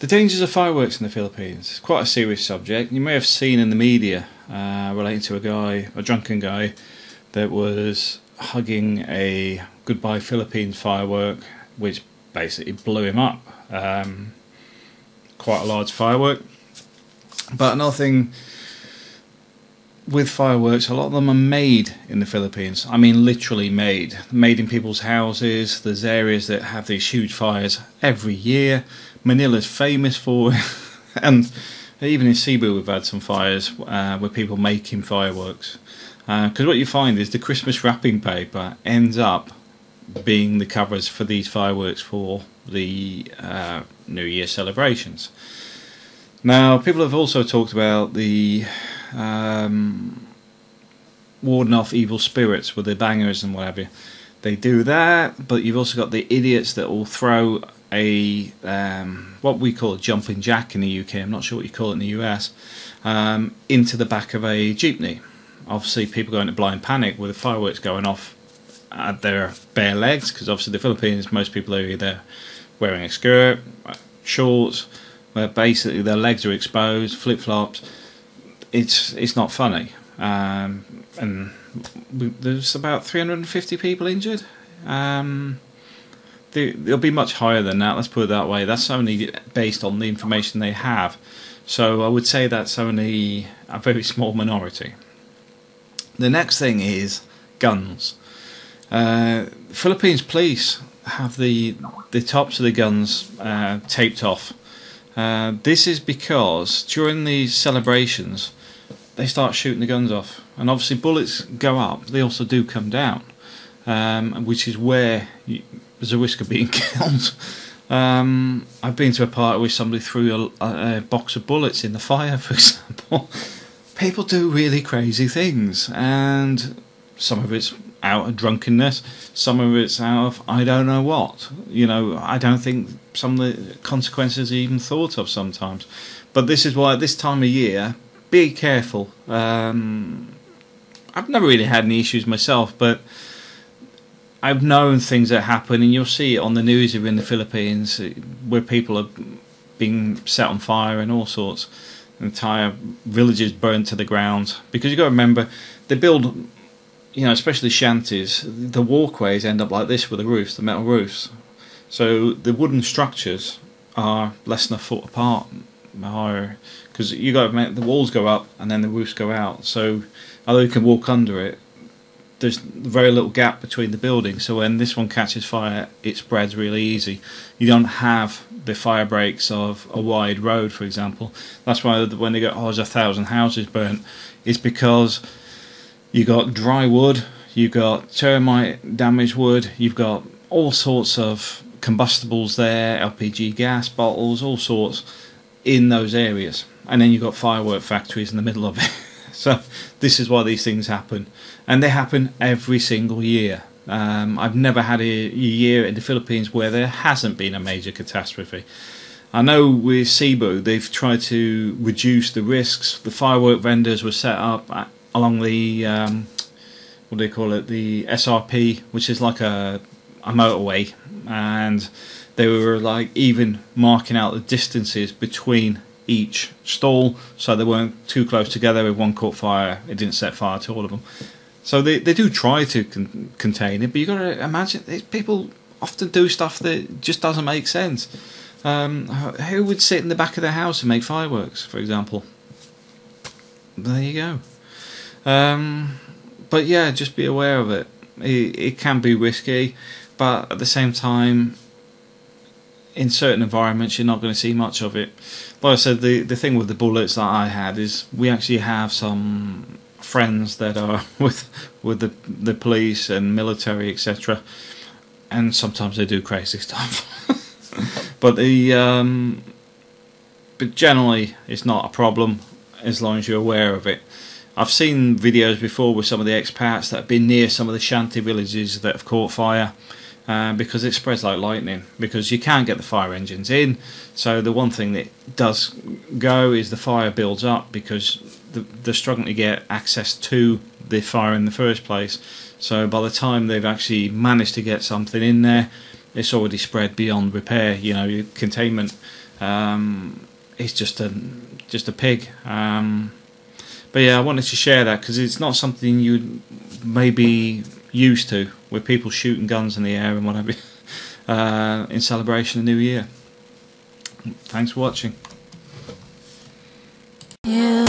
The dangers of fireworks in the Philippines. It's quite a serious subject. You may have seen in the media uh, relating to a guy, a drunken guy, that was hugging a Goodbye Philippines firework, which basically blew him up. Um, quite a large firework. But another thing with fireworks, a lot of them are made in the Philippines. I mean, literally made. Made in people's houses. There's areas that have these huge fires every year. Manila's famous for and even in Cebu, we've had some fires uh, where people making fireworks. Because uh, what you find is the Christmas wrapping paper ends up being the covers for these fireworks for the uh, New Year celebrations. Now, people have also talked about the um, warding off evil spirits with their bangers and whatever. They do that, but you've also got the idiots that will throw a um, what we call a jumping jack in the UK. I'm not sure what you call it in the US. Um, into the back of a jeepney. Obviously, people go into blind panic with the fireworks going off at their bare legs because obviously the Philippines, most people are either wearing a skirt, shorts, where basically their legs are exposed, flip flops it's it's not funny. Um, and we, there's about 350 people injured. Um, they, they'll be much higher than that. Let's put it that way. That's only based on the information they have. So I would say that's only a very small minority. The next thing is guns. Uh, Philippines police have the the tops of the guns uh, taped off. Uh, this is because during these celebrations, they start shooting the guns off, and obviously bullets go up. They also do come down, um, which is where you, there's a risk of being killed. Um, I've been to a party where somebody threw a, a, box of bullets in the fire, for example. People do really crazy things, and some of it's out of drunkenness, some of it's out of I don't know what. You know, I don't think some of the consequences are even thought of sometimes. But this is why at this time of year, be careful. Um, I've never really had any issues myself, but I've known things that happen, and you'll see it on the news here in the Philippines eh, where people are being set on fire and all sorts. Entire villages burned to the ground because you've got to remember they build, you know, especially shanties. The walkways end up like this with the roofs, the metal roofs. So the wooden structures are less than a foot apart, because you got to make the walls go up and then the roofs go out. So although you can walk under it, there's very little gap between the buildings. So when this one catches fire, it spreads really easy. You don't have the fire breaks of a wide road, for example. That's why when they go, oh, there's a thousand houses burnt, it's because you got dry wood, you've got termite damaged wood, you've got all sorts of combustibles there, LPG gas bottles, all sorts in those areas and then you've got firework factories in the middle of it. so this is why these things happen, and they happen every single year. Um, I've never had a, year in the Philippines where there hasn't been a major catastrophe. I know with Cebu they've tried to reduce the risks. The firework vendors were set up along the um, what do they call it, the SRP, which is like a a motorway, and they were like even marking out the distances between each stall, so they weren't too close together. If one caught fire, it didn't set fire to all of them. So they, they do try to con- contain it, but you've got to imagine people often do stuff that just doesn't make sense. Um, who would sit in the back of their house and make fireworks, for example? There you go. Um, but yeah, just be aware of it. it. It can be risky, but at the same time, in certain environments, you're not going to see much of it. Like I said, the the thing with the bullets that I had is we actually have some friends that are with with the the police and military, etc. And sometimes they do crazy stuff. but the um, but generally, it's not a problem as long as you're aware of it. I've seen videos before with some of the expats that have been near some of the shanty villages that have caught fire uh, because it spreads like lightning. Because you can't get the fire engines in, so the one thing that does go is the fire builds up because the, they're struggling to get access to the fire in the first place. So by the time they've actually managed to get something in there, it's already spread beyond repair. You know, containment. Um, it's just a just a pig. Um, but yeah, I wanted to share that because it's not something you may be used to, with people shooting guns in the air and whatever, uh, in celebration of New Year. Thanks for watching. You